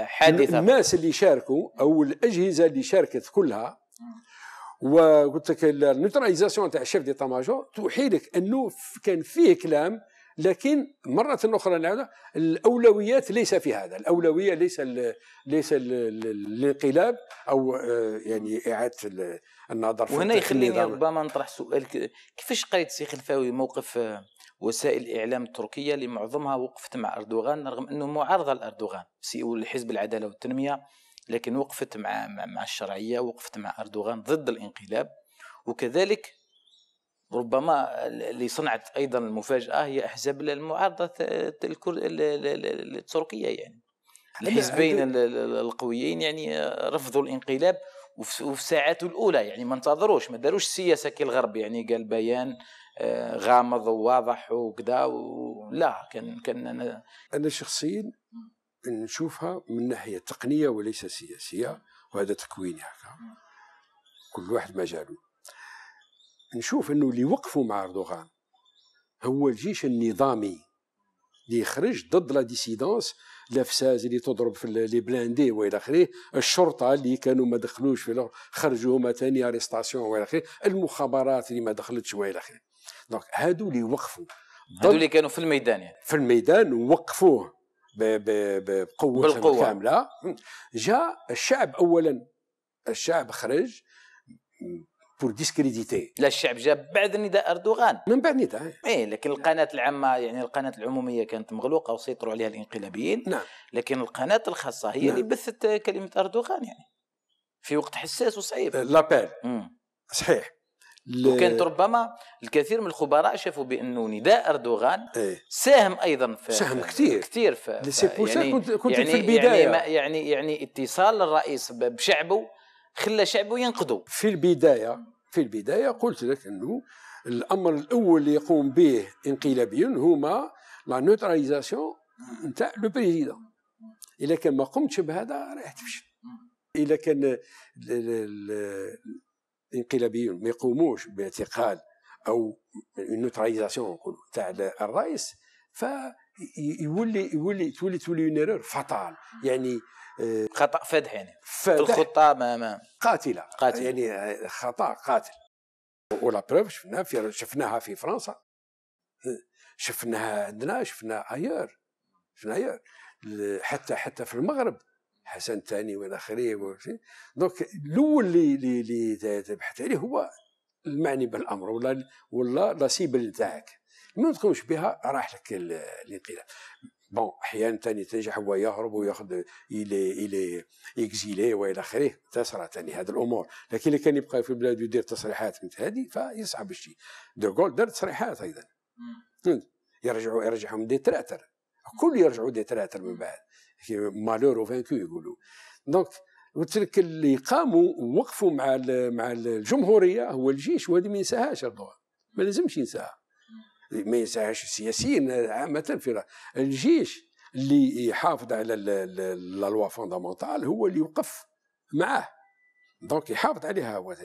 حادثة. الناس اللي شاركوا أو الأجهزة اللي شاركت كلها. وقلت لك ال neutralisation تاع ال chef d'état-major توحي لك أنه كان فيه كلام لكن مرة أخرى نعود الأولويات ليس في هذا الأولوية ليس ال ليس ال الانقلاب أو آه، يعني إعادة النظر في وهنا يخليني ربما نطرح سؤال كيفاش قريت سي خلفاوي موقف آه، وسائل الاعلام التركيه اللي معظمها وقفت مع أردوغان رغم أنه معارضة لأردوغان سي حزب العدالة والتنمية لكن وقفت مع مع الشرعية وقفت مع أردوغان ضد الانقلاب وكذلك ربما اللي صنعت أيضا المفاجأة هي أحزاب المعارضة التركية يعني. الحزبين القويين يعني رفضوا الانقلاب وفي ساعاته الأولى يعني ما انتظروش ما داروش سياسه كالغرب يعني قال بيان آه، غامض وواضح وكذا لا كان كان أنا أنا شخصيا نشوفها من ناحية تقنية وليس سياسية وهذا تكويني هكا. كل واحد مجاله. نشوف إنه اللي وقفوا مع أردوغان هو الجيش النظامي اللي يخرج ضد la dissidence الافساز اللي تضرب في les blindés وإلى آخره الشرطة اللي كانوا ما دخلوش في خرجوا هما ثاني arrestation وإلى آخره المخابرات اللي ما دخلتش وإلى آخره. donc هادو اللي وقفوا. هادو اللي كانوا في الميدان يعني. في الميدان ووقفوه بقوة بالقوة. كاملة. جاء الشعب أولا. الشعب خرج. pour discréditer لا الشعب جاب بعد نداء أردوغان. من بعد نداء. إيه لكن القناة العامة يعني القناة العمومية كانت مغلوقة وسيطروا عليها الانقلابيين. نعم. لكن القناة الخاصة هي نعم. اللي بثت كلمة أردوغان يعني. في وقت حساس وصعيب. لابيل. صحيح. ل- وكانت ربما الكثير من الخبراء شافوا بانه نداء أردوغان إيه. ساهم أيضا في ساهم كتير. كثير في في- سا كنت كنت يعني في البداية. يعني, يعني يعني اتصال الرئيس بشعبه خلى شعبه ينقذوا في البداية في البداية قلت لك أنه الأمر الأول اللي يقوم به انقلابيون هما la neutralisation نتاع le président إذا كان ما قمتش بهذا راح تفشل. إذا كان ال- ال- ال- الانقلابيون ما يقوموش باعتقال أو neutralisation نقولوا تاع الرئيس فيولي يولي تولي تولي une erreur fatale يعني خطأ فادح يعني. في فادح الخطة ما, ما. قاتلة. قاتلة. يعني خطأ قاتل. ولا bref شفناها في شفناها في فرنسا. شفناها عندنا شفناها ايور شفناها ايور حتى حتى في المغرب. حسن الثاني والى آخره donc الأول اللي اللي تبحث عليه هو المعني بالأمر ولا ولا la cible نتاعك ما تقومش بها راح لك ال- الانقلاب. بون أحيانا ثاني تنجح هو يهرب وياخذ إلى إلى اكزيلي والى اخره تسرى ثاني هذه الأمور لكن اللي كان يبقى في البلاد ويدير تصريحات مثل هذه فيصعب الشيء دوغول دار تصريحات أيضا يرجعوا يرجعهم دي تراتر كل يرجعوا دي تراتر من بعد مالور فانكو يقولوا دونك قلت لك اللي قاموا ووقفوا مع مع الجمهورية هو الجيش وهذه ما ينساهاش اردوغان ما لازمش ينساها. ما ينساهاش السياسيين عامة في الجيش اللي يحافظ على la loi fondamentale هو اللي يوقف معاه. donc يحافظ عليها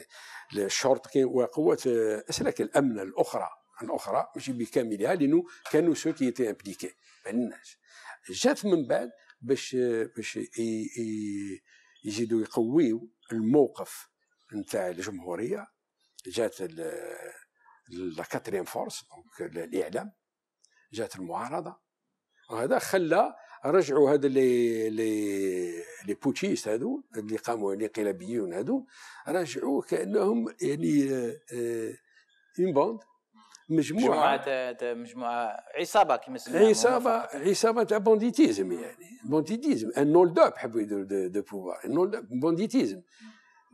الشرطه وقوات إسلاك الأمن الأخرى الأخرى ماشي بكاملها لأنه كانوا ceux qui étaient impliqués عندناش جات من بعد باش باش يزيدوا يقويوا الموقف نتاع الجمهورية. جات la quatrième force donc الإعلام جات المعارضة. وهذا خلى رجعوا هذا les les les putschistes هذو اللي قاموا الانقلابيون هذو رجعوا كأنهم يعني une bande مجموعة. مجموعة تا- تا- مجموعة عصابة كما سميناها عصابة عصابة تاع banditisme يعني banditisme un hold-up حبوا يديروا du, pouvoir un hold-up banditisme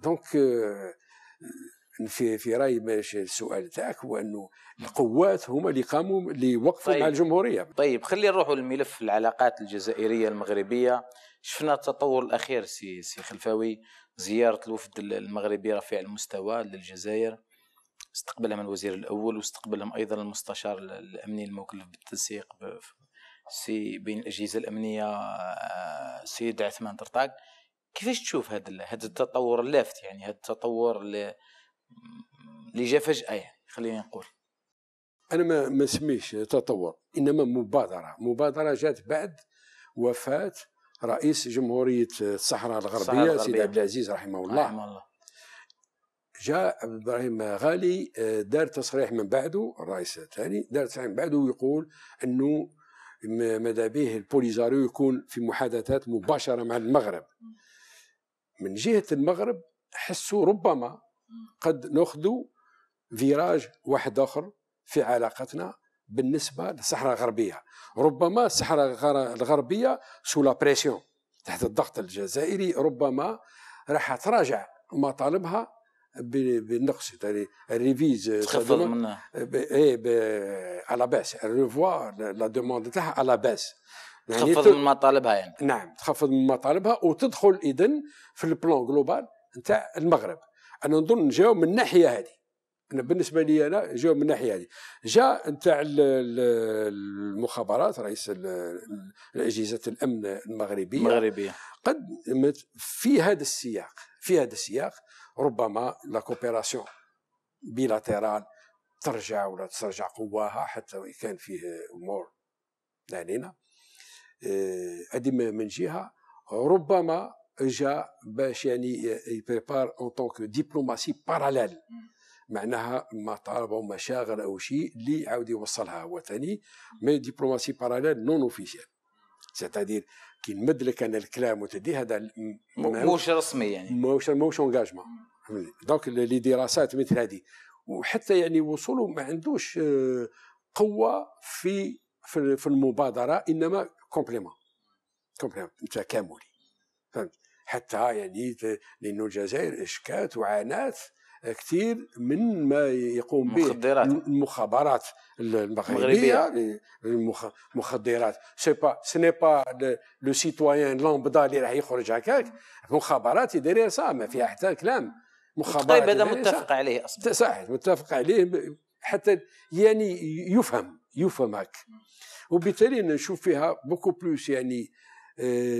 donc آه، في في رايي باش السؤال تاعك هو أنه القوات هما اللي قاموا اللي وقفوا طيب. مع الجمهورية. طيب خلينا نروحوا للملف العلاقات الجزائرية المغربية. شفنا التطور الأخير سي سي خلفاوي زيارة الوفد المغربي رفيع المستوى للجزائر استقبلهم الوزير الأول واستقبلهم أيضا المستشار الأمني المكلف بالتنسيق سي بين الأجهزة الأمنية آه، السيد عثمان طرطاق. كيفاش تشوف هذا هذا التطور اللافت يعني هذا التطور اللي اللي جا فجأة يعني خلينا نقول. أنا ما ما نسميش تطور إنما مبادرة. مبادرة جات بعد وفاة رئيس جمهورية الصحراء الغربية الغربية. عبد العزيز رحمه الله. رحمه الله. جاء إبراهيم غالي آه، دار تصريح من بعده الرئيس الثاني دار تصريح من بعده ويقول أنه ماذا به البوليزاريو يكون في محادثات مباشرة مع المغرب. من جهة المغرب حسوا ربما قد ناخذ virage واحد آخر في علاقتنا بالنسبة للصحراء الغربية. ربما الصحراء الغر- الغربية sous la pression تحت الضغط الجزائري ربما راح تراجع مطالبها بالنقص يعني elle révise تخفض من ب- إيه ب- à la baisse elle revoit la demande تاعها à la baisse يعني تخفض من مطالبها يعني. نعم تخفض من مطالبها وتدخل إذن في ال plan global نتاع المغرب. أنا نظن جاو من الناحيه هذه. أنا بالنسبة لي أنا جاو من الناحيه هذه. جاء نتاع ال- ال- المخابرات رئيس الأجهزة الأمن المغربية. مغربيه قد في هذا السياق في هذا السياق ربما la coopération bilatérale ترجع ولا ترجع قواها حتى وان كان فيه أمور علينا هذه من من جهة. ربما جاء باش يعني ي préparer en tant que diplomatie parallèle. معناها مطالب أو مشاغل أو شيء اللي عاود يوصلها هو ثاني mais diplomatie parallèle non officielle c'est-à-dire كي نمد لك أنا الكلام وتدي هذا موش رسمي يعني. موش موش engagement donc لي دراسات مثل هذه. وحتى يعني وصوله ما عندوش آه، قوة في في المبادرة إنما complément complément تكاملي حتى يعني لأنه الجزائر أشكات وعانات كثير من ما يقوم به المخابرات المغربية المخدرات. c'est pas c'est pas le citoyen lambda اللي راح يخرج هكاك. المخابرات يدير صح ما فيها حتى كلام. مخابرات طيب هذا متفق عليه أصلا صحيح متفق عليه حتى يعني يفهم يفهم هك وبالتالي نشوف فيها beaucoup plus يعني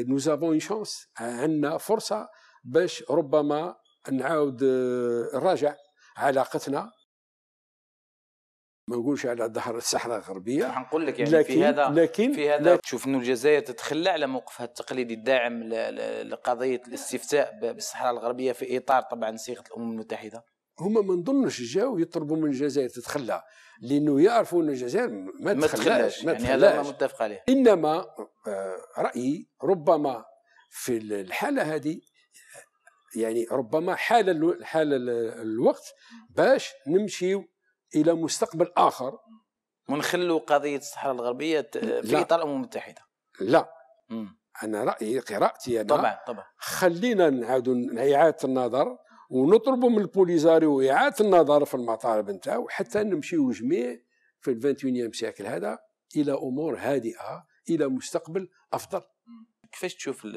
nous avons chance عندنا فرصة باش ربما نعاود نراجع علاقتنا. ما نقولش على ظهر الصحراء الغربية. حنقول لك يعني لكن في هذا لكن في هذا تشوف إنه الجزائر تتخلى على موقفها التقليدي الداعم لقضية الاستفتاء بالصحراء الغربية في إطار طبعا صيغة الأمم المتحدة. هما ما نظنش جاو يطلبوا من الجزائر تتخلى لأنه يعرفوا أن الجزائر ما, ما تخلاش ما يعني هذا ما متفق عليه. إنما آه، رأيي ربما في الحالة هذه يعني ربما حال حال الوقت باش نمشي إلى مستقبل آخر. ونخلوا قضية الصحراء الغربية في إطار الامم المتحده لا. مم. أنا رأيي قراءتي أنا طبعا طبعا. خلينا نعاودوا اعاده النظر ونطلبوا من البوليزاريو اعاده النظر في المطالب نتاعو حتى نمشيو جميع في الفانتونيام سيكل هذا إلى أمور هادئة إلى مستقبل أفضل. كيفاش تشوف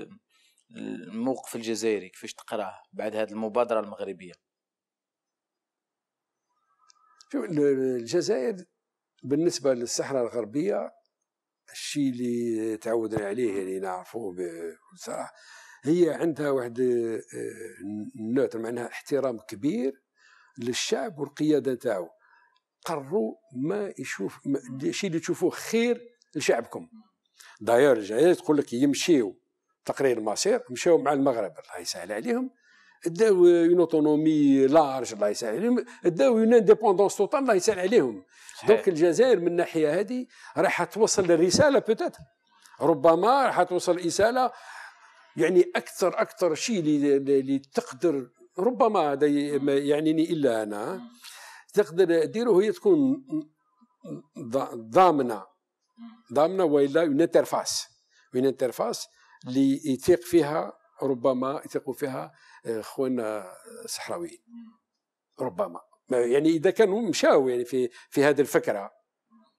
الموقف الجزائري؟ كيفاش تقرأه بعد هذه المبادرة المغربية؟ شوف الجزائر بالنسبة للصحراء الغربية الشيء اللي تعودنا عليه يعني نعرفوه بصراحة هي عندها واحد النوتر آه، معناها احترام كبير للشعب والقيادة نتاعو. قرروا ما يشوف الشيء اللي تشوفوه خير لشعبكم. داير الجزائر تقول لك يمشيو تقرير المصير مشاو مع المغرب الله يسهل عليهم. داو une autonomie large الله يسهل عليهم. داو une indépendance totale الله يسهل عليهم. donc الجزائر من الناحيه هذه راح توصل الرساله peut-être ربما راح توصل رسالة يعني أكثر أكثر شيء اللي تقدر ربما هذا يعنيني إلا أنا. تقدر ديره هي تكون ضامنة. ضامنة وإلا une interface une interface اللي يثيق فيها ربما يثيقوا فيها آه، اخواننا الصحراويين ربما. يعني إذا كانوا مشاو يعني في في هذه الفكرة.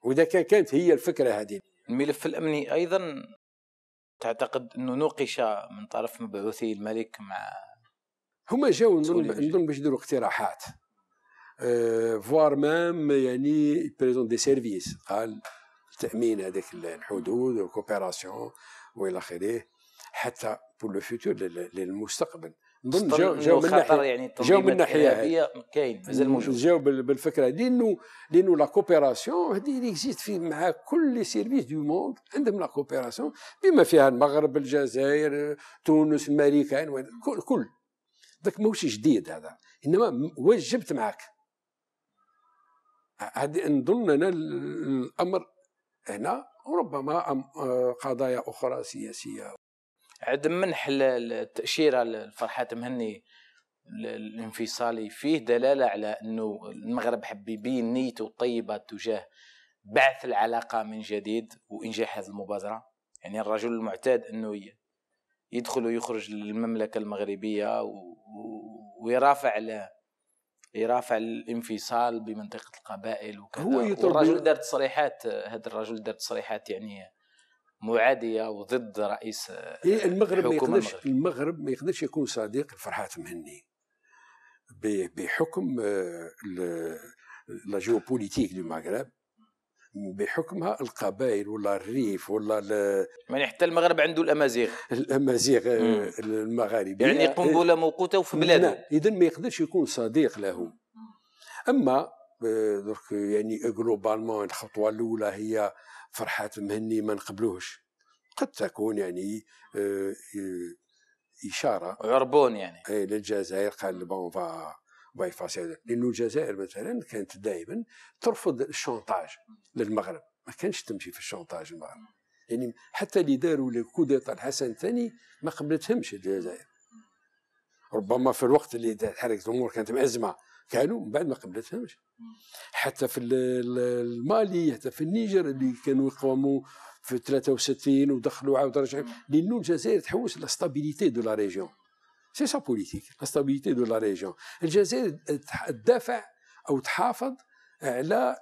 وإذا كان كانت هي الفكرة هذه. الملف الأمني أيضا تعتقد إنه نوقش من طرف مبعوثي الملك مع هما جاوا نظن باش يديروا اقتراحات. أه voire même يعني présence des services قال تامين هذاك الحدود وال coopération وإلى آخره حتى pour le futur للمستقبل. نظن جاو جاو من ناحيه يعني جاو من ناحية كاين مازال موجود. جاو بالفكرة لأنه لأنه la coopération هذه اللي existe في مع كل les services du monde عندهم la coopération بما فيها المغرب الجزائر تونس الماريكان كل كل. ذاك ماهوش جديد هذا إنما واش معك هذه نظن أنا الأمر هنا وربما آه، قضايا أخرى سياسية. عدم منح التأشيرة لفرحات مهني الانفصالي. فيه دلالة على إنه المغرب حب يبين نيته الطيبه تجاه بعث العلاقة من جديد وإنجاح هذه المبادرة. يعني الرجل المعتاد إنه يدخل ويخرج للمملكة المغربية ويرافع يرافع الانفصال بمنطقة القبائل وكذا. هو الرجل دار تصريحات هذا الرجل دار تصريحات يعني معادية وضد رئيس إيه المغرب ما يقدرش المغرب. ما يقدرش يكون صديق لفرحات مهني بحكم آه، la géopolitique du المغرب بحكمها القبائل ولا الريف ولا يعني حتى المغرب عنده الأمازيغ. الأمازيغ آه، المغاربه يعني قنبلة موقوتة في بلاده. اذا ما يقدرش يكون صديق له أما آه، درك يعني globalement الخطوة الأولى هي فرحات مهني ما نقبلوش قد تكون يعني آه، إشارة. عربون يعني. اي للجزائر قال bon c'est pas facile لأنه الجزائر مثلا كانت دائما ترفض ال chantage للمغرب. ما كانش تمشي في ال chantage المغرب. يعني حتى اللي داروا ال coup d'état الحسن الثاني ما قبلتهمش الجزائر. ربما في الوقت اللي تحركت الأمور كانت مأزمة. كانوا من بعد ما قبلتهمش. حتى في المالي حتى في النيجر اللي كانوا يقاوموا في 63 ودخلوا عاود رجعوا لأنه الجزائر تحوس la stabilité de la région c'est sa politique la stabilité de la région الجزائر تدافع أو تحافظ على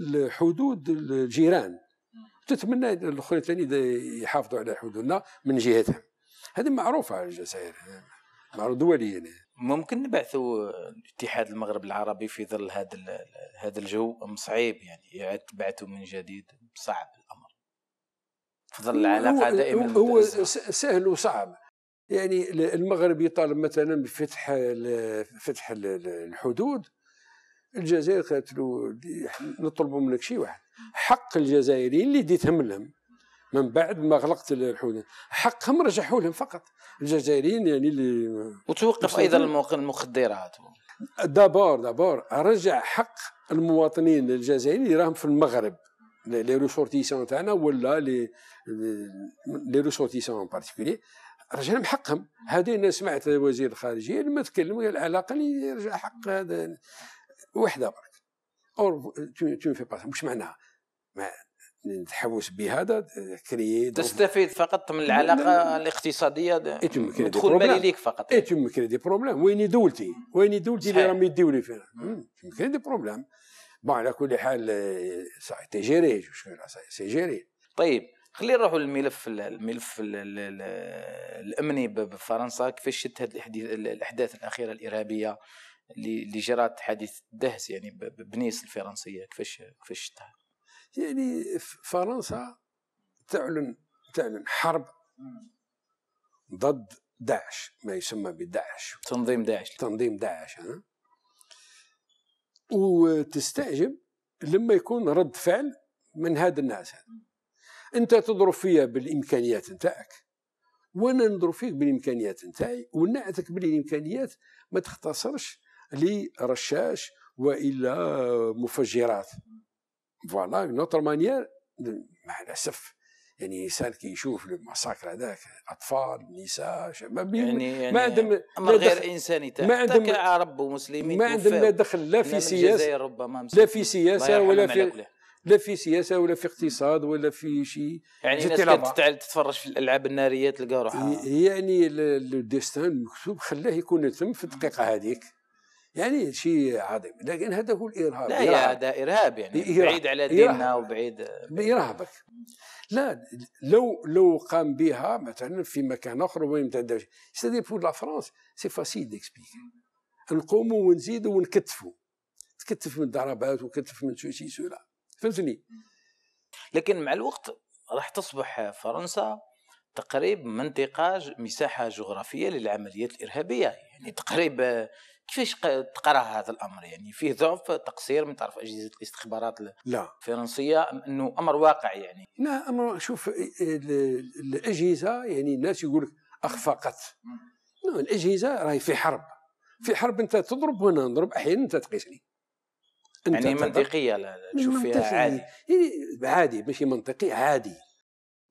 الحدود الجيران. تتمنى الاخرين ثاني يحافظوا على حدودنا من جهتهم. هذه معروفة على الجزائر معروف دوليا ممكن نبعثوا اتحاد المغرب العربي في ظل هذا هذا الجو. أم صعيب يعني تبعثوا من جديد. صعب الأمر. في ظل العلاقة دائما هو سهل وصعب. يعني المغرب يطالب مثلا بفتح فتح الحدود. الجزائر قالت له نطلبوا منك شيء واحد. حق الجزائريين اللي ديتهم لهم من بعد ما غلقت الحدود حقهم رجعوا لهم فقط. الجزائريين يعني اللي وتوقف أيضا المخدرات. d'abord d'abord. رجع حق المواطنين الجزائريين اللي راهم في المغرب. les ressortissants تاعنا ولا les les ressortissants particuliers رجع لهم حقهم هذه أنا سمعت وزير الخارجية لما تكلم قال على الأقل يرجع حق هذا. وحده برك. اور تو في با مش معناها؟ نتحوس بهذا كريي تستفيد فقط من العلاقة الاقتصادية دخول مالي ليك فقط. اي تو كري دي بروبليم ويني دولتي؟ ويني دولتي اللي راهم يديو لي فيها كري دي بروبليم بون على كل حال تي جيري سي جيري طيب خلينا نروحوا للملف الملف الأمني بفرنسا. كيفاش شفت هذه الأحداث الأخيرة الإرهابية اللي جرت حادث دهس يعني بنيس الفرنسية؟ كيفاش كيفاش شفتها؟ يعني فرنسا تعلن تعلن حرب ضد داعش ما يسمى بداعش. تنظيم داعش. تنظيم داعش ها؟ وتستعجب لما يكون رد فعل من هذا الناس هذا انت تضرب فيا بالإمكانيات نتاعك وأنا نضرب فيك بالإمكانيات نتاعي ونعتك بالإمكانيات ما تختصرش لرشاش وإلا مفجرات. voilà une autre manière مع الاسف يعني الإنسان كي يشوف المساكر هذاك أطفال نساء شباب يعني, يعني ما عندهم أمر غير إنساني ما عندهم كعرب ومسلمين ما عندهم لا دخل لا في سياسة ربما لا في سياسة ولا في لا في سياسة ولا في اقتصاد ولا في شيء يعني الناس كانت تتفرج في الألعاب النارية تلقى روحها. يعني الديستان المكتوب خلاه يكون تم في الدقيقة هذيك. يعني شيء عظيم لكن هذا هو الإرهاب لا يا هذا إرهاب يعني إرهاب. بعيد على ديننا وبعيد بارهابك لا لو لو قام بها مثلا في مكان آخر وين يتعداش سيدي بور لا فرانس سي فاسيل ديكسبيكي نقوموا ونزيدوا ونكتفوا تكتف من الضربات وكتف من شي سولا فهمتني؟ لكن مع الوقت راح تصبح فرنسا تقريب منطقة مساحة جغرافية للعمليات الإرهابية يعني تقريب كيفاش تقرا هذا الأمر؟ يعني فيه ضعف تقصير من طرف اجهزه الاستخبارات لا. الفرنسية؟ أنه أمر واقع يعني؟ لا أمر شوف الأجهزة يعني الناس يقول لك أخفقت. الأجهزة راهي في حرب. في حرب أنت تضرب وأنا نضرب أحيانا أنت تقيسني. أنت يعني منطقية لا تشوف فيها عادي. يعني عادي ماشي منطقي عادي.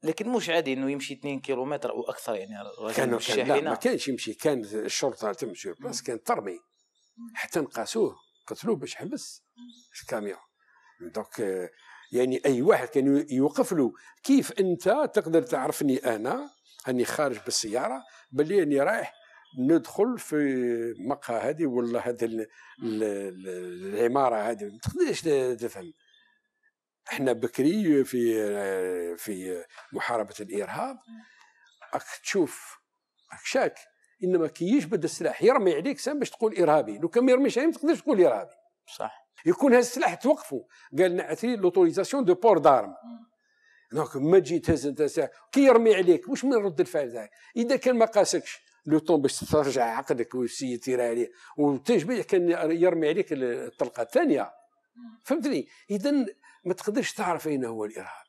لكن مش عادي إنه يمشي 2 كيلومتر أو أكثر يعني كان, كان لا ما كانش يمشي كان الشرطة تمشي بس كانت ترمي. حتى نقاسوه قتلوه باش حبس الكاميرا. دونك يعني أي واحد كان يوقف له كيف أنت تقدر تعرفني أنا؟ أني خارج بالسيارة باللي أني رايح ندخل في مقهى هذه ولا هذه العمارة هذه. ما تقدرش تفهم. إحنا بكري في في محاربة الإرهاب. راك تشوف راك شاك؟ إنما كي يجبد السلاح يرمي عليك سام باش تقول إرهابي. لو كان ما يرميش عليك ما تقدرش تقول إرهابي. صح. يكون هذا السلاح توقفوا. قال نعطي l'autorisation de port d'armes. donc ما تجي تهز أنت سلاح. كي يرمي عليك واش من رد الفعل تاعك إذا كان ما قاسكش لو طون باش ترجع عقلك وسيتير عليه وتجبد كان يرمي عليك الطلقة الثانية. فهمتني؟ اذا ما تقدرش تعرف أين هو الإرهاب.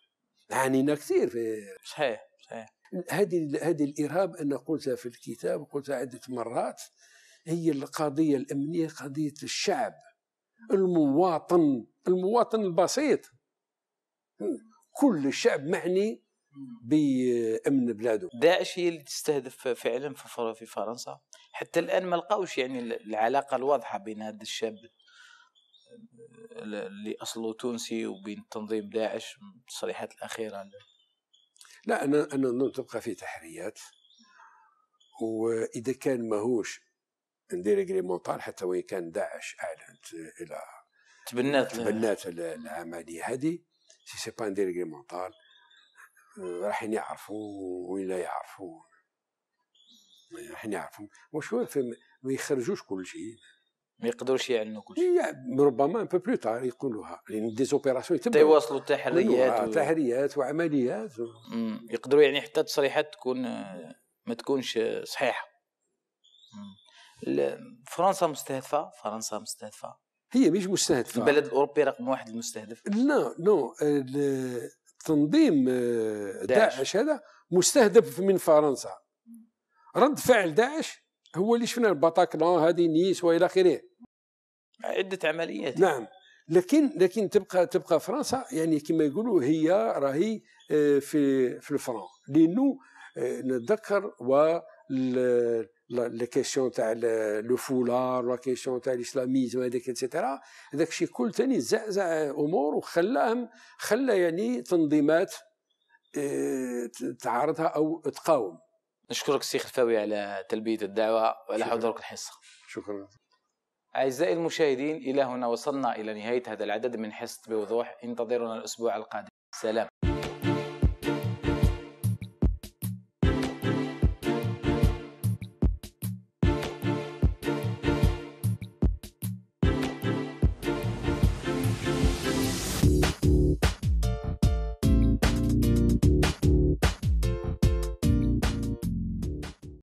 عانينا كثير في صحيح صحيح. هذه هذه الإرهاب أنا قلتها في الكتاب وقلتها عدة مرات هي القضية الأمنية قضية الشعب المواطن المواطن البسيط. كل الشعب معني بأمن بلاده. داعش هي اللي تستهدف فعلا في في فرنسا. حتى الآن ما لقاوش يعني العلاقة الواضحة بين هذا الشاب اللي أصله تونسي وبين تنظيم داعش التصريحات الأخيرة لا أنا أنا نظن تبقى في تحريات. وإذا كان ماهوش انديريغليمونتال حتى وإن كان داعش أعلنت إلى تبنات. تبنات العملية هذه سي سي با انديريغليمونتال راح يعرفوا ولا يعرفوا راح يعرفوا واش هو ما يخرجوش كل شيء. ما يقدروش يعلنوا كل شيء ربما un peu plus tard يقولوها. لأن des opérations يتبعوا يواصلوا تحريات و... تحريات وعمليات. و... يقدروا يعني حتى تصريحات تكون ما تكونش صحيحة. فرنسا مستهدفة؟ فرنسا مستهدفة. هي مش مستهدفة. البلد الأوروبي رقم واحد المستهدف. لا non تنظيم داعش هذا مستهدف من فرنسا. رد فعل داعش هو اللي شفنا الباتاكلان هذه نيس وإلى آخره. عدة عمليات. نعم. لكن لكن تبقى تبقى فرنسا يعني كما يقولوا هي راهي في في ال front لأنه نتذكر و la question تاع le foulard la question تاع ال islamisme هذاك et cetera هذاك الشيء كل ثاني زعزع أمور وخلاهم خلى يعني تنظيمات تعارضها أو تقاوم. نشكرك السي خلفاوي على تلبية الدعوة وعلى حضورك الحصة. شكرا. أعزائي المشاهدين إلى هنا وصلنا إلى نهاية هذا العدد من حصة بوضوح. انتظرونا الأسبوع القادم. سلام.